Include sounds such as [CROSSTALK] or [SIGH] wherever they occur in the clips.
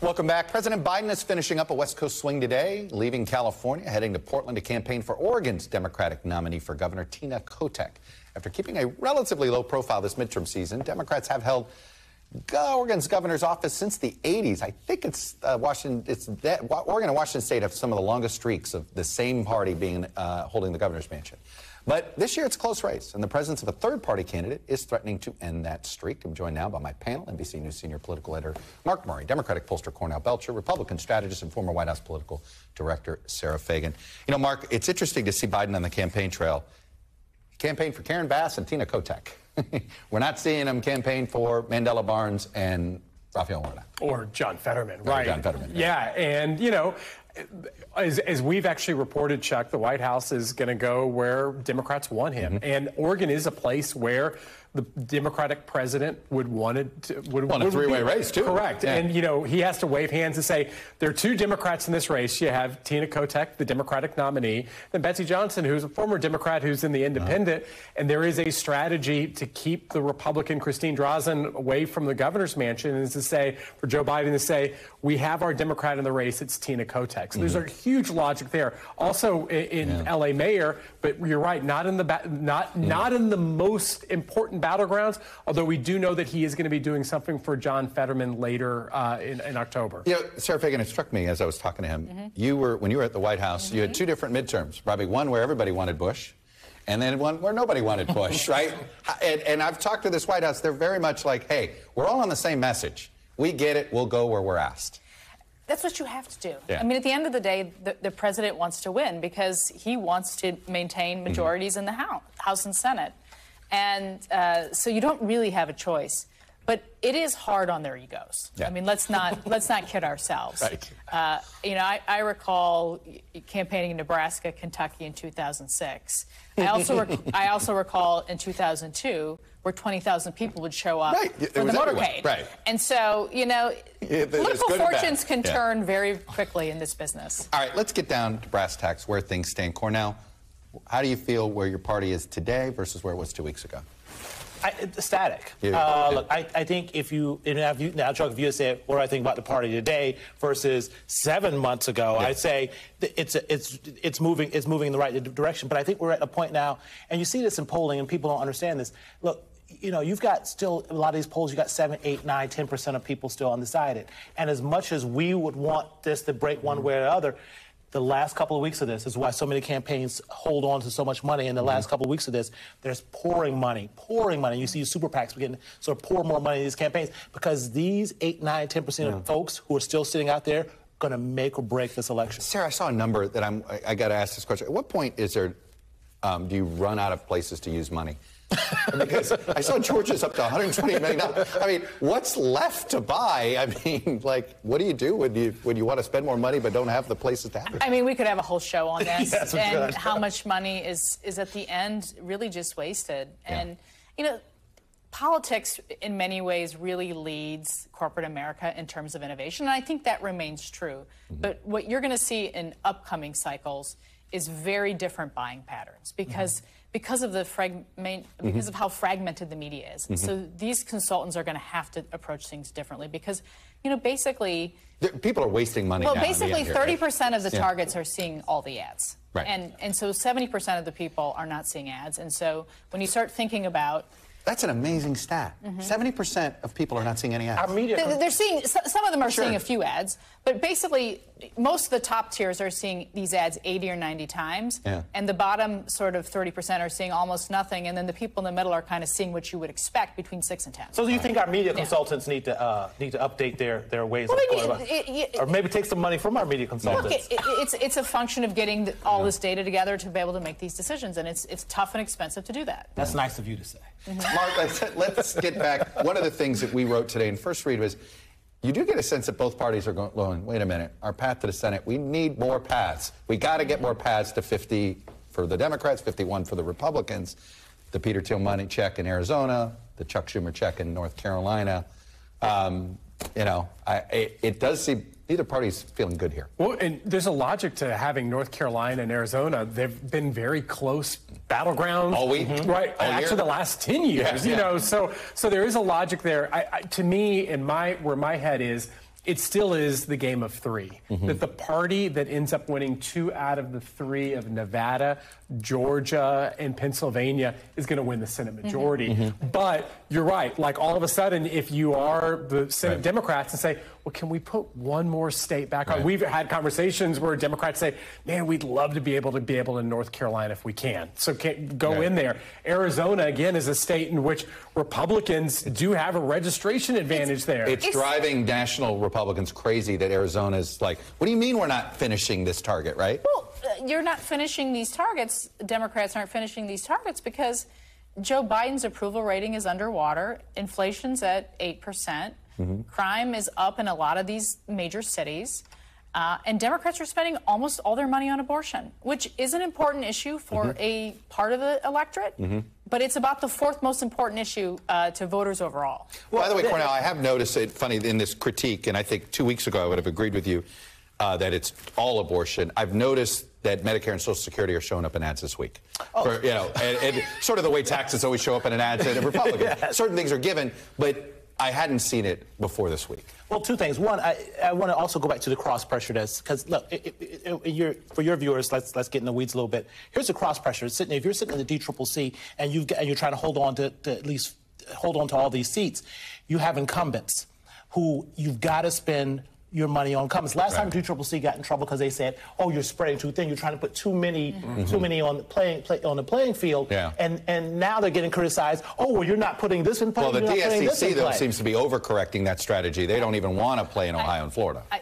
Welcome back. President Biden is finishing up a West Coast swing today, leaving California, heading to Portland to campaign for Oregon's Democratic nominee for governor, Tina Kotek. After keeping a relatively low profile this midterm season, Democrats have held Oregon's governor's office since the 80s. I think it's uh, Washington. It's that, Oregon and Washington State have some of the longest streaks of the same party being uh, holding the governor's mansion. But this year it's a close race, and the presence of a third party candidate is threatening to end that streak. I'm joined now by my panel NBC News senior political editor Mark Murray, Democratic pollster Cornell Belcher, Republican strategist and former White House political director Sara Fagen. You know, Mark, it's interesting to see Biden on the campaign trail. Campaign for Karen Bass and Tina Kotek. [LAUGHS] We're not seeing him campaign for Mandela Barnes and Raphael Warnock. Or John Fetterman, Or right? John Fetterman, Yeah, and, you know, as, as we've actually reported, Chuck, the White House is going to go where Democrats want him. Mm-hmm. And Oregon is a place where the Democratic president would want it to, would Want a three-way race, too. Correct. Yeah. And you know he has to wave hands and say there are two Democrats in this race. You have Tina Kotek, the Democratic nominee, then Betsy Johnson, who's a former Democrat who's in the Independent. And there is a strategy to keep the Republican Christine Drazan away from the governor's mansion, is to say for Joe Biden to say we have our Democrat in the race. It's Tina Kotek. So there's mm-hmm. a huge logic there. Also i- in, L.A. mayor, but you're right, not in the ba- not mm-hmm. not in the most important battlegrounds. Although we do know that he is going to be doing something for John Fetterman later uh, in, in October. You know, Sara Fagen, it struck me as I was talking to him. Mm-hmm. You were when you were at the White House. You had two different midterms. Probably one where everybody wanted Bush, and then one where nobody wanted Bush, [LAUGHS] right? And, and I've talked to this White House. They're very much like, hey, we're all on the same message. We get it. We'll go where we're asked. That's what you have to do. Yeah. I mean, at the end of the day, the, the president wants to win because he wants to maintain Mm-hmm. majorities in the House, House and Senate. And uh, so you don't really have a choice. But it is hard on their egos. Yeah. I mean, let's not [LAUGHS] let's not kid ourselves. Right. Uh, you know, I, I recall campaigning in Nebraska, Kentucky in 2006. I also rec- [LAUGHS] I also recall in 2002 where 20,000 people would show up Right. For the motorcade. Right. And so, you know, there's political good and bad. fortunes can Yeah. turn very quickly in this business. All right, let's get down to brass tacks, where things stand. Cornell, how do you feel where your party is today versus where it was two weeks ago? I, static. Yeah. Uh. Look, I, I think if you, and I've, u- now, Chuck, if you say what do I think about the party today versus seven months ago, Yeah. I'd say it's it's it's moving it's moving in the right direction. But I think we're at a point now, and you see this in polling, and people don't understand this. Look. You know, you've got still a lot of these polls. You got seven, eight, nine, ten percent of people still undecided. And as much as we would want this to break one way or the other, the last couple of weeks of this is why so many campaigns hold on to so much money. In the mm-hmm. last couple of weeks of this, there's pouring money, pouring money. You see super PACs to sort of pour more money in these campaigns because these 8, 9, 10% of folks who are still sitting out there going to make or break this election. Sara, I saw a number that I'm. I, I got to ask this question. At what point is there? Um, do you run out of places to use money? [LAUGHS] because I saw Georgia's up to 120 million. I mean, what's left to buy? I mean, [LAUGHS] like, what do you do when you when you want to spend more money but don't have the places to have it? I mean, we could have a whole show on [LAUGHS] this, Yes, and how much money is is at the end really just wasted. And you know, politics in many ways really leads corporate America in terms of innovation, and I think that remains true. Mm-hmm. But what you're going to see in upcoming cycles is very different buying patterns because. Mm-hmm. Because of the fragment, because of how fragmented the media is, Mm-hmm. so these consultants are going to have to approach things differently. Because, you know, basically, There- People are wasting money. well, now basically, end here, right? thirty percent of the Yeah. targets are seeing all the ads, Right. and and so seventy percent of the people are not seeing ads. And so when you start thinking about, That's an amazing stat. 70% of people are not seeing any ads. Our media. they're, they're seeing some of them are Sure. seeing a few ads, but basically most of the top tiers are seeing these ads eighty or ninety times, Yeah. and the bottom sort of thirty percent are seeing almost nothing, and then the people in the middle are kind of seeing what you would expect between six and ten. so do you think our media consultants need to uh, need to update their, their ways Well, of it- going about, it- it- or maybe take some money from our media consultants? Look, it, it, it's it's a function of getting the, all this data together to be able to make these decisions, and it's it's tough and expensive to do that. That's nice of you to say. Mark, let's, let's get back. One of the things that we wrote today in first read was you do get a sense that both parties are going, wait a minute, our path to the Senate, we need more paths. We got to get more paths to 50 for the Democrats, 51 for the Republicans. The Peter Thiel money check in Arizona, the Chuck Schumer check in North Carolina. Um, you know, I, it, it does seem neither party's feeling good here. Well, and there's a logic to having North Carolina and Arizona. They've been very close battlegrounds. All week? right? All year? actually, the last ten years. Yeah, you yeah. know, so so there is a logic there. I, I, to me, in my where my head is. it still is the game of 3 Mm-hmm. That the party that ends up winning two out of the three of Nevada, Georgia, and Pennsylvania is going to win the Senate majority. Mm-hmm. But you're right. Like all of a sudden, if you are the Senate Democrats and say, well, can we put one more state back on? We've had conversations where Democrats say, man, we'd love to be able to be able in North Carolina if we can. So can, go Right. in there. Arizona, again, is a state in which Republicans do have a registration advantage there. It's, It's- driving national Republicans crazy that Arizona's like, what do you mean we're not finishing this target, right? Well, you're not finishing these targets. Democrats aren't finishing these targets because Joe Biden's approval rating is underwater. Inflation's at 8%. percent Crime is up in a lot of these major cities. Uh, and Democrats are spending almost all their money on abortion, which is an important issue for a part of the electorate. But it's about the fourth most important issue uh, to voters overall. Well, By the way, Cornell, I have noticed it funny in this critique, and I think two weeks ago I would have agreed with you uh, that it's all abortion. I've noticed that Medicare and Social Security are showing up in ads this week. Oh. For, you know, and, and sort of the way taxes always show up in an ad to Republicans. [LAUGHS] Certain things are given, but I hadn't seen it before this week. Well, two things. One, I, I want to also go back to the cross pressure test because look, it, it, it, you're, for your viewers, let's let's get in the weeds a little bit. Here's the cross pressure. Sitting, if you're sitting in the DCCC and you've and you're trying to hold on to, to at least hold on to all these seats, you have incumbents who you've got to spend your money on incumbents. Last time Right. DCCC got in trouble because they said, "Oh, you're spreading too thin. You're trying to put too many, mm-hmm. too many on the playing play, on the playing field." Yeah. And and now they're getting criticized. Oh, well, you're not putting this in play. Well, the you're not putting this DSCC, though, play." seems to be overcorrecting that strategy. They don't even want to play in Ohio and Florida. I,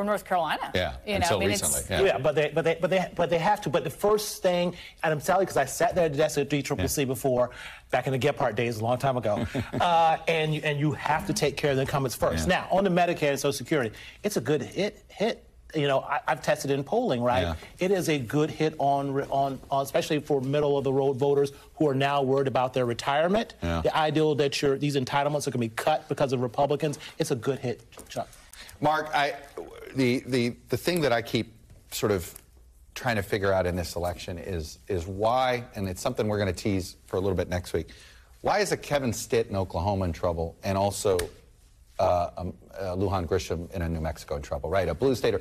or North Carolina. Yeah, you know, until I mean, recently, It's, yeah. Yeah, but they, but they, but they, but they have to. But the first thing, and I'm telling you, because I sat there at the desk at DCCC before, back in the Gephardt days, a long time ago, [LAUGHS] uh, and you, and you have to take care of the incumbents first. Yeah. Now, on the Medicare and Social Security, it's a good hit. Hit. You know, I, I've tested in polling, right? Yeah. It is a good hit on, on, on, especially for middle of the road voters who are now worried about their retirement. Yeah. The ideal that your these entitlements are going to be cut because of Republicans. It's a good hit, Chuck. Mark, I, the, the, the thing that I keep sort of trying to figure out in this election is, is why, and it's something we're going to tease for a little bit next week, why is a Kevin Stitt in Oklahoma in trouble and also uh, um, uh, Lujan Grisham in a New Mexico in trouble, right? A blue stater.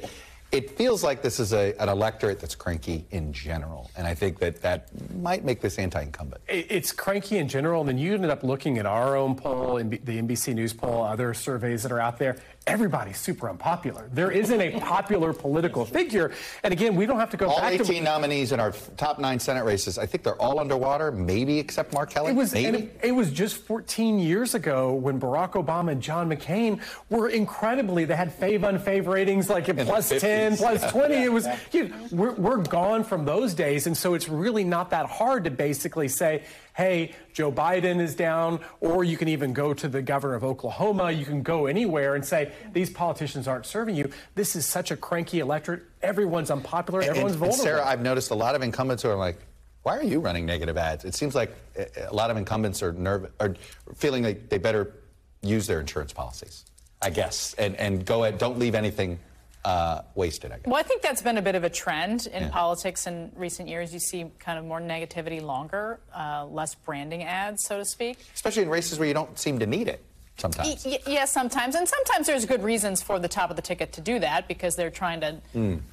It feels like this is a, an electorate that's cranky in general, and I think that that might make this anti-incumbent. It's cranky in general, and then you ended up looking at our own poll, the NBC News poll, other surveys that are out there. Everybody's super unpopular. There isn't a popular political figure, and again, we don't have to go All back 18 to. nominees in our top nine Senate races, I think they're all underwater, maybe except Mark Kelly. It was, it, it was just 14 years ago when Barack Obama and John McCain were incredibly. They had fave unfave ratings like plus 50s. 10, plus 20. It was you, we're, we're gone from those days, and so it's really not that hard to basically say, hey, Joe Biden is down, or you can even go to the governor of Oklahoma. You can go anywhere and say these politicians aren't serving you. This is such a cranky electorate. Everyone's unpopular. And- everyone's and, and vulnerable. Sara, I've noticed a lot of incumbents who are like, why are you running negative ads? It seems like a a lot of incumbents are nervous, are feeling like they better use their insurance policies, I guess, and, and go ahead, don't leave anything uh, wasted, I guess. Well, I think that's been a bit of a trend in Yeah. politics in recent years. You see kind of more negativity longer, uh, less branding ads, so to speak. Especially in races where you don't seem to need it sometimes. Yes, sometimes, and sometimes there's good reasons for the top of the ticket to do that because they're trying to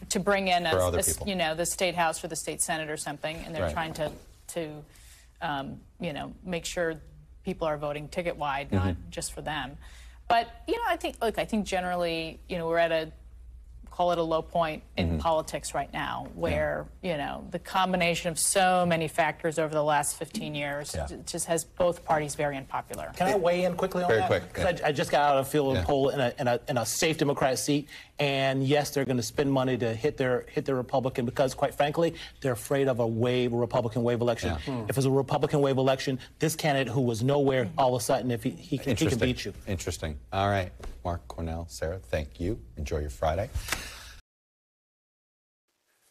to bring in a, Hmm. A you know the state house or the state senate or something, and they're Right. trying to to um, you know make sure people are voting ticket wide, not Mm-hmm. just for them. But you know, I think look, I think generally, you know, we're at a call it a low point in Mm-hmm. politics right now where you know the combination of so many factors over the last 15 years Yeah. just has both parties very unpopular Can I weigh in quickly on Very that? quick, 'Cause yeah. I, I just got out of a field Yeah. poll in a, in, a, in a safe Democrat seat, and yes, they're going to spend money to hit their hit their Republican because, quite frankly, they're afraid of a wave, a Republican wave election. Yeah. If it's a Republican wave election, this candidate who was nowhere, all of a sudden, if he, he, can, he can beat you. Interesting. All right. Mark Cornell, Sara, thank you. Enjoy your Friday.